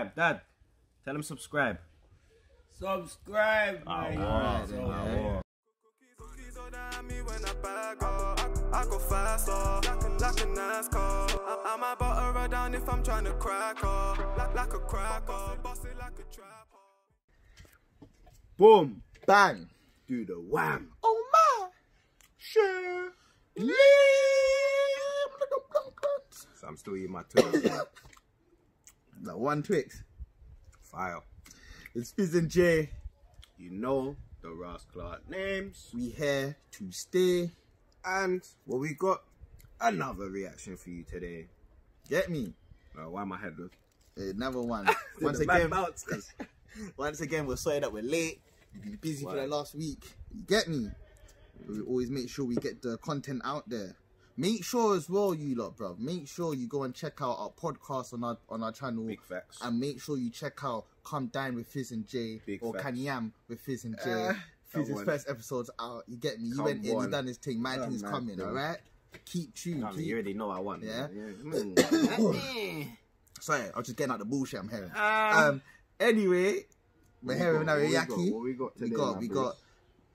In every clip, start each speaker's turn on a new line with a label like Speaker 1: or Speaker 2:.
Speaker 1: Dad, tell him subscribe.
Speaker 2: Subscribe,
Speaker 1: Ah,
Speaker 2: man.
Speaker 1: wow.
Speaker 2: So, yeah.
Speaker 1: wow.
Speaker 3: Cookies all down me when I bag up. I, I go faster, like a, like a NASCAR. I, I'm about to ride down if I'm trying to crack up. Like, like a cracker, bust it like a trapper.
Speaker 1: Boom.
Speaker 4: Bang.
Speaker 1: Do the wham.
Speaker 4: Oh my. Sure.
Speaker 1: So I'm still eating my Twix.
Speaker 4: That one Twix.
Speaker 1: File.
Speaker 4: It's Fizz and Jay.
Speaker 1: You know the Ross Clark names.
Speaker 4: We here to stay.
Speaker 1: And what we got? Another reaction for you today.
Speaker 4: Get me.
Speaker 1: Uh, why my head look?
Speaker 4: Another one. Once again, once again, we're sorry that we're late. We've been busy for the last week. You get me? We always make sure we get the content out there. Make sure as well, you lot, bro. Make sure you go and check out our podcast on our on our channel.
Speaker 1: Big facts.
Speaker 4: And make sure you check out Come Down with Fizz and Jay
Speaker 1: Big
Speaker 4: or
Speaker 1: facts.
Speaker 4: Kanyam with Fizz and Jay.
Speaker 1: Uh,
Speaker 4: Fizz's first episode's out. You get me? You
Speaker 1: Come
Speaker 4: went in,
Speaker 1: on.
Speaker 4: done his thing. My
Speaker 1: Come
Speaker 4: thing's coming,
Speaker 1: bro.
Speaker 4: alright? Keep tuned. Keep-
Speaker 1: you already know I want.
Speaker 4: Yeah?
Speaker 1: Mm.
Speaker 4: Sorry, I was just getting out the bullshit I'm hearing.
Speaker 1: Ah.
Speaker 4: Um, anyway, we're hearing now
Speaker 1: What we got?
Speaker 4: Yaki.
Speaker 1: What we got
Speaker 4: We got, we got.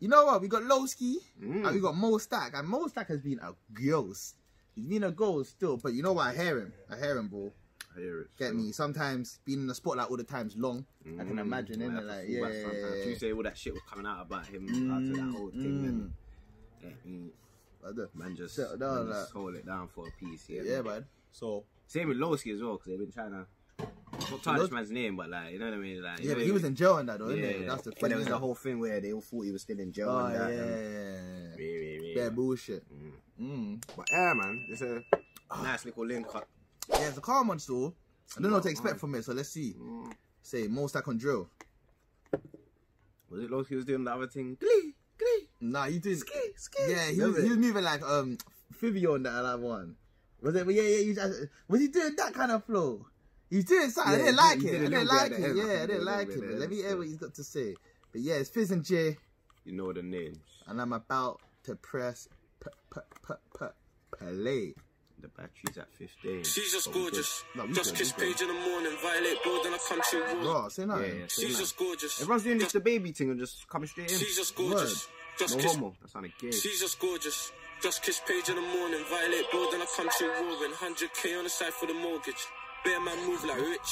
Speaker 4: You know what? We got Loski
Speaker 1: Mm.
Speaker 4: and we got Mo Stack. And Mo Stack has been a ghost. He's been a ghost still, but you know what? I hear him. I hear him, bro.
Speaker 1: I hear it.
Speaker 4: Get
Speaker 1: So,
Speaker 4: me? Sometimes being in the spotlight all the time's long. I can
Speaker 1: mm,
Speaker 4: imagine,
Speaker 1: might
Speaker 4: innit?
Speaker 1: have
Speaker 4: Like, yeah, yeah,
Speaker 1: sometimes.
Speaker 4: yeah.
Speaker 1: You say all that shit was coming out about him after that whole thing. And, yeah, mm,
Speaker 4: But the-
Speaker 1: man just,
Speaker 4: Settle down,
Speaker 1: man just
Speaker 4: like-
Speaker 1: hold it down for a piece. Yeah,
Speaker 4: Yeah,
Speaker 1: man.
Speaker 4: man. So
Speaker 1: Same with Loski as well, because they've been trying to not tarnish man's name, but like you know what I mean. Like, you
Speaker 4: yeah, but he was in jail and that though,
Speaker 1: yeah,
Speaker 4: innit? That's the
Speaker 1: but
Speaker 4: thing.
Speaker 1: there was the whole thing where they all thought he was still in jail
Speaker 4: Oh
Speaker 1: and
Speaker 4: yeah,
Speaker 1: that.
Speaker 4: yeah,
Speaker 1: and-
Speaker 4: yeah,
Speaker 1: Yeah,
Speaker 4: yeah.
Speaker 1: yeah, yeah.
Speaker 4: Bare bullshit.
Speaker 1: Mm.
Speaker 4: Mm.
Speaker 1: But yeah, man, it's a nice little link up.
Speaker 4: Yeah, it's a calm one still. I don't know what to expect from it, so let's see.
Speaker 1: Mm.
Speaker 4: Say Mo Stack on drill.
Speaker 1: Was it Loski was doing the other thing? Glee, glee.
Speaker 4: Nah, you did.
Speaker 1: Ski, ski.
Speaker 4: Yeah, he was, he was moving like um Fivio on that other one. Was it? Yeah, yeah. You just, was he doing that kind of flow? He was doing something.
Speaker 1: Yeah,
Speaker 4: I didn't
Speaker 1: he
Speaker 4: like
Speaker 1: he
Speaker 4: it.
Speaker 1: did
Speaker 4: I
Speaker 1: a
Speaker 4: didn't like it. Yeah, I didn't like it. But let me hear what he's got to say. But yeah, it's Fizz and Jay,
Speaker 1: You know the names.
Speaker 4: and I'm about to press p p p p play.
Speaker 1: The battery's at 15.
Speaker 5: She's just
Speaker 1: But we good.
Speaker 5: gorgeous.
Speaker 4: No,
Speaker 5: just
Speaker 4: good,
Speaker 5: kiss
Speaker 4: we
Speaker 5: page in the morning, violate build in a country road.
Speaker 4: Bro, say
Speaker 1: Yeah,
Speaker 4: nothing.
Speaker 1: yeah.
Speaker 5: She's just gorgeous.
Speaker 1: Everyone's doing this the baby thing and just coming straight in.
Speaker 5: She's just gorgeous. Just
Speaker 1: No
Speaker 5: kiss.
Speaker 1: homo. That sounded gay.
Speaker 5: She's just gorgeous. Just kiss page in the morning, violate build in a country roaring. 100k on the side for the mortgage. Bear man move like rich.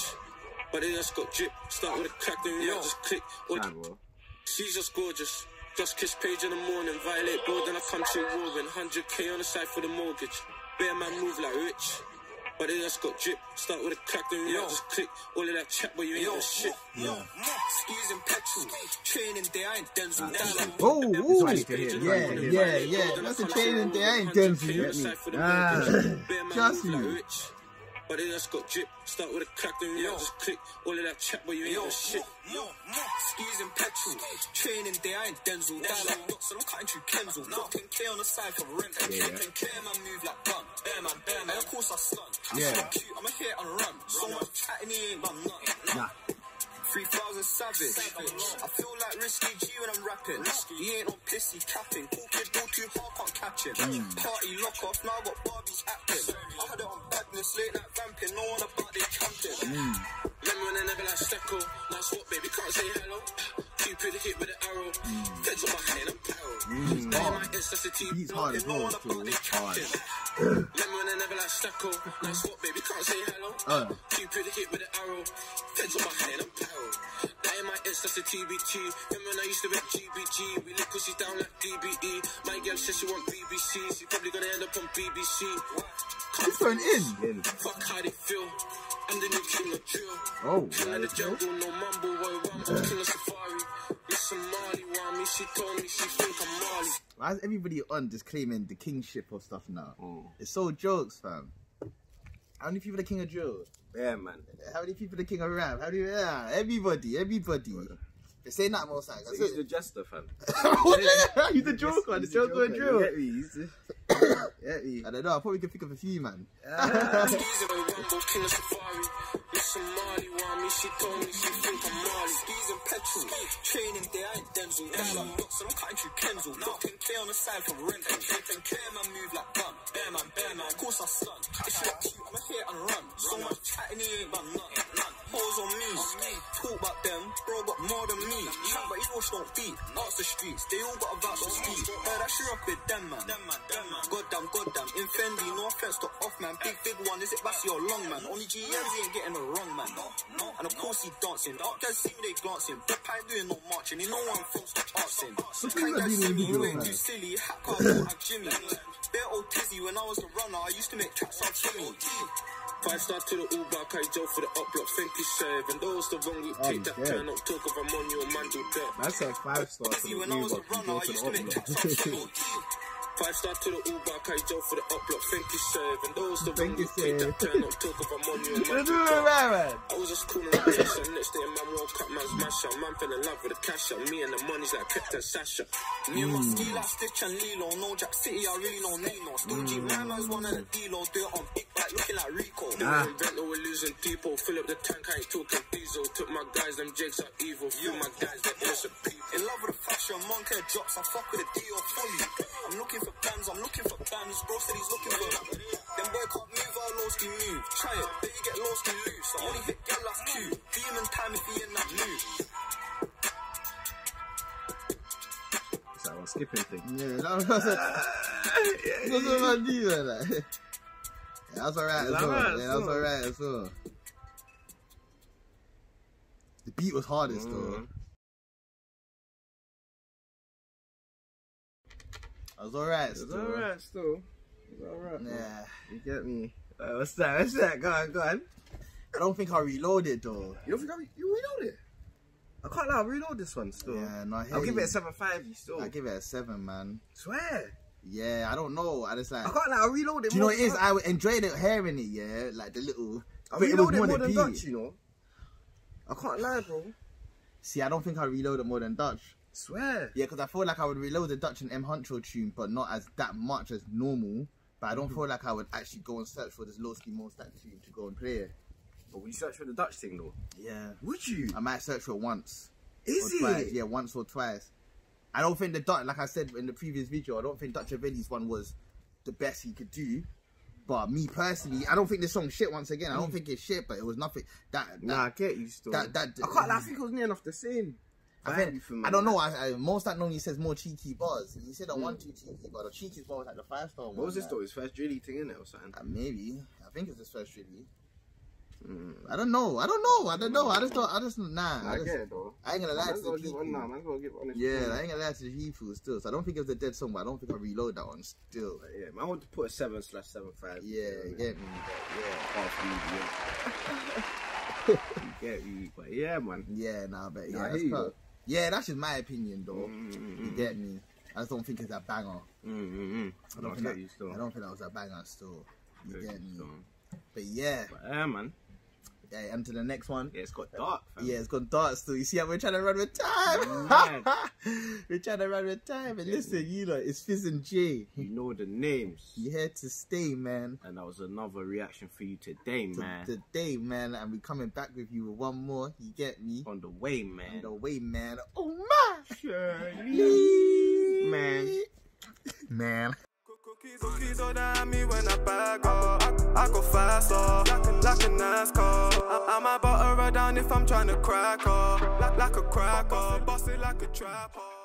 Speaker 5: But they just got drip. Start with a crack, then you just click. Or
Speaker 1: Sound.
Speaker 5: She's just gorgeous. Just kiss page in the morning, violate build in a country roaring. 100k on the side for the mortgage. Bear man move like rich. But they just got drip. Start with a crack, then you just click. All of that chat, but you ain't got shit. Squeezing petrol. Training day, I ain't Denzel. Dial
Speaker 4: Oh, ooh.
Speaker 1: why I need to hear it.
Speaker 4: yeah,
Speaker 1: That's why I need to
Speaker 4: yeah, yeah. That's a training day. I ain't done for you. Ah, trust me.
Speaker 5: But they just got drip. Start with a crack, then you just click. All of that chat, but you ain't got shit. Squeezing petrol. Training day, I ain't Denzel. Up blocks, so I'm cutting through Kenzel. 14k on the side for rent.
Speaker 1: Yeah.
Speaker 5: 10k man move like bum. Bear man, bear man. Of course I stun. I'm
Speaker 4: Yeah.
Speaker 5: so cute, I'ma hit and run. So much chatting, he ain't bum nothing.
Speaker 1: Nah.
Speaker 5: 3000 savage. I feel like risky G when I'm rapping. He ain't on pissy capping. Cool kid go too hard, can't catch him. Party lock off, now I got Barbies acting. I had it on badness, late night vamping. No one about they camping. Remember when I never like Stecco? Now what, baby, can't say hello. Cupid hit with an arrow. Feds on my head, I'm. Now in my city,
Speaker 4: He's hard as
Speaker 5: no
Speaker 4: well, too.
Speaker 5: they
Speaker 4: Hard.
Speaker 5: Remember when I never like Stecco? Now what, baby, can't say hello.
Speaker 4: Uh.
Speaker 5: Cupid hit with an arrow. Feds on my head, I'm barrel. Now in my Insta to TBT. Remember when I used to rep GBG? We lick pussies down like DBE. My girl says she want BBC. She probably gonna end up on BBC.
Speaker 4: He's going in.
Speaker 1: In.
Speaker 5: Fuck how they feel. I'm the new king of drill.
Speaker 4: Oh,
Speaker 5: King of the jungle, no mumble, boy, one more king of safari. Miss Somali want me, she told me she think I'm Mali.
Speaker 4: Why is everybody on just claiming the kingship of stuff now?
Speaker 1: Mm.
Speaker 4: It's so jokes, fam. How many people the king of drill?
Speaker 1: Yeah, man.
Speaker 4: How many people the king of rap? How many? Yeah, everybody, everybody. They say that most times.
Speaker 1: He's the jester, fam.
Speaker 4: He's the joker, the
Speaker 1: He's
Speaker 4: joker and drill.
Speaker 1: Get me, he's the- Get me.
Speaker 4: I don't know. I probably can think of a few, man.
Speaker 5: He's a rumble, king of safari. Miss Somali want me, she told me she think I'm Mali. He's in petrol. Training day, I ain't Denzel. Dial up blocks, so I'm cutting through Kenzel. 14k on the side for rent. 10k move like bum. Bear man, bear man. Of course I stun. If like cute, I'ma run. So much chatting, he ain't bum nothing. None. hoes on me. Talk about them, bro got more than me. Chat but his wash don't beat. Ask the streets, they all got a vouch to speak. Heard that she rock with them man. Goddamn, goddamn. In Fendi, no offense to off man. Big, big one, is it Bassi or long man? Only GMs ain't getting the wrong man. And of course he dancing. Up guys see me they glancing. Big pie doing no marching. He no one feels to asking. Some kind
Speaker 4: that
Speaker 5: guys
Speaker 4: video
Speaker 5: see me
Speaker 4: video,
Speaker 5: doing too silly. Hat car, like Jimmy. Bare old Tizzy when I was a runner. I used to make tracks off Jimmy.
Speaker 6: Five star to the Uber, Kai Joe for the up block, thank you, sir. And those the wrong route, take that turn up, talk of I'm on your man, do that.
Speaker 1: That's like five stars to the
Speaker 5: when I was a
Speaker 1: Uber. You
Speaker 5: runner,
Speaker 1: go
Speaker 5: I
Speaker 1: to
Speaker 5: used
Speaker 1: the
Speaker 5: to make
Speaker 6: Five star to the Uber, Kai Joe for the upblock. thank you, sir. And those the wrong
Speaker 4: you,
Speaker 6: take that turn up, talk of I'm on your man, do
Speaker 4: do it,
Speaker 6: that.
Speaker 4: man, man.
Speaker 6: I was just calling the Tessa, next day man woke up, man's mash up. Man fell in love with the cash up, me and the money's like Pepta and Sasha.
Speaker 5: Me and my ski like Stitch and Lilo, no Jack City, I really don't need no. Still G, my man's one of the D-Lo, do it on big bike, looking like Rico.
Speaker 6: Ah. Rental, we're losing people. Fill up the tank, I ain't talking diesel. Took my guys, them jigs are evil. Few my guys, they're innocent people.
Speaker 5: In love with the fashion, monkey drops, I fuck with a D or fully. I'm looking for bands, I'm looking for bands, bro said he's looking for Them boy can't move, how Loski move. Try it, bet you get low ski loose. I only hit gal that's cute. Demon time if he in that mood.
Speaker 1: It's that one skipping thing.
Speaker 4: Yeah, that was that's what I do, man. Like. Yeah, that's alright as well. Yeah,
Speaker 1: as
Speaker 4: that's alright as well. The beat was hardest though.
Speaker 1: Mm.
Speaker 4: Mm. Was alright
Speaker 1: It's
Speaker 4: still.
Speaker 1: alright still. It's alright.
Speaker 4: Yeah.
Speaker 1: You get me? Uh, what's that? What's that? Go on, go on.
Speaker 4: I don't think I reloaded though.
Speaker 1: You don't think I re- you reload it? I can't lie, I reload this one still.
Speaker 4: Yeah, no,
Speaker 1: I'll give
Speaker 4: you.
Speaker 1: it a seven five. You still?
Speaker 4: I'll give it a seven, man.
Speaker 1: swear.
Speaker 4: Yeah, I don't know. I just like.
Speaker 1: I can't lie, I reload it.
Speaker 4: Do you know what it is? I enjoyed it hearing it. Yeah, like the little.
Speaker 1: I
Speaker 4: but it was
Speaker 1: reload it more
Speaker 4: the
Speaker 1: than
Speaker 4: beat.
Speaker 1: Dutch. You know. I can't lie, bro.
Speaker 4: See, I don't think I reloaded more than Dutch.
Speaker 1: Swear.
Speaker 4: Yeah, because I feel like I would reload the Dutch and M Huncho tune, but not as that much as normal. But I
Speaker 1: Mm-hmm.
Speaker 4: don't feel like I would actually go and search for this Loski most tune to go and play it.
Speaker 1: But we search for the Dutch thing though.
Speaker 4: Yeah,
Speaker 1: Would you?
Speaker 4: I might search for it once
Speaker 1: Is
Speaker 4: or twice.
Speaker 1: it?
Speaker 4: Yeah, once or twice. I don't think the Dutch, like I said in the previous video, I don't think Dutchavelli's one was the best he could do. But me personally, I don't think this song's shit. Once again, I don't think it's shit, but it was nothing. That, that
Speaker 1: Nah, I get you still.
Speaker 4: that that
Speaker 1: I can't lie, I think it was near enough the same.
Speaker 4: I, think, I don't know. I, I, Mo Stack normally says more cheeky bars. He said a one two cheeky, but the cheeky bar was like the five star one.
Speaker 1: What was this though? His first drilly thing in it or something?
Speaker 4: Uh, maybe. I think it's his first really.
Speaker 1: Mm.
Speaker 4: I don't know. I don't know. I don't know. I just don't. I just nah. I,
Speaker 1: I
Speaker 4: just,
Speaker 1: get it though.
Speaker 4: I ain't gonna lie to the people.
Speaker 1: one. Give.
Speaker 4: Yeah,
Speaker 1: opinion.
Speaker 4: I ain't gonna lie to the people still. So I don't think it was a dead song, but I don't think I reload that one still.
Speaker 1: Yeah, man, I want to put a seven slash seven five.
Speaker 4: Yeah, you get me.
Speaker 1: yeah, medium. you get me, but yeah, man.
Speaker 4: Yeah, nah, but yeah,
Speaker 1: I
Speaker 4: that's
Speaker 1: hear you,
Speaker 4: prob- yeah, that's just my opinion though.
Speaker 1: Mm,
Speaker 4: You get me. I just don't think it's a banger.
Speaker 1: mm, mm, mm.
Speaker 4: I don't
Speaker 1: I
Speaker 4: think
Speaker 1: get
Speaker 4: that. I don't think that was a banger still. You
Speaker 1: Get
Speaker 4: get me.
Speaker 1: still.
Speaker 4: But yeah,
Speaker 1: But yeah, man.
Speaker 4: Yeah, on to the next one.
Speaker 1: Yeah, it's got dark. Fam.
Speaker 4: Yeah, it's got dark still. You see how we're trying to run with time? We're trying to run with time. And listen, you know, it's Fizz and Jay.
Speaker 1: You know the names.
Speaker 4: You here to stay, man.
Speaker 1: And that was another reaction for you today,
Speaker 4: To-
Speaker 1: man.
Speaker 4: Today, man. And we're coming back with you with one more. You get me?
Speaker 1: On the way, man.
Speaker 4: On the way, man. Oh, my.
Speaker 1: Shirley. Man.
Speaker 4: Man.
Speaker 3: Me when I I go faster, like a, like NASCAR. I, I'm about to down if I'm trying to crack up, like, like a cracker, bust it like a trapper.